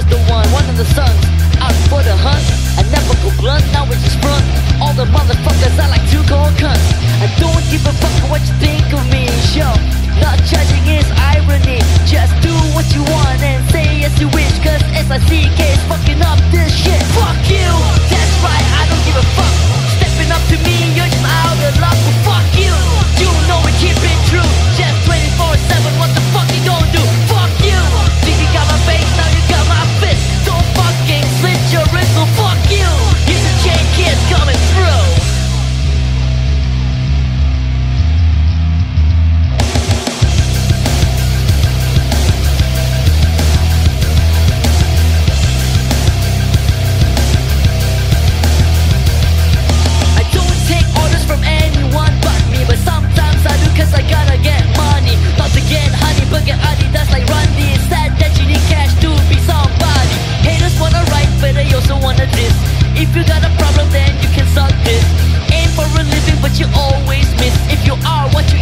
was the one, one of the sons. Out for the hunt, I never go blunt, now it's just front. what you always miss. If you are what you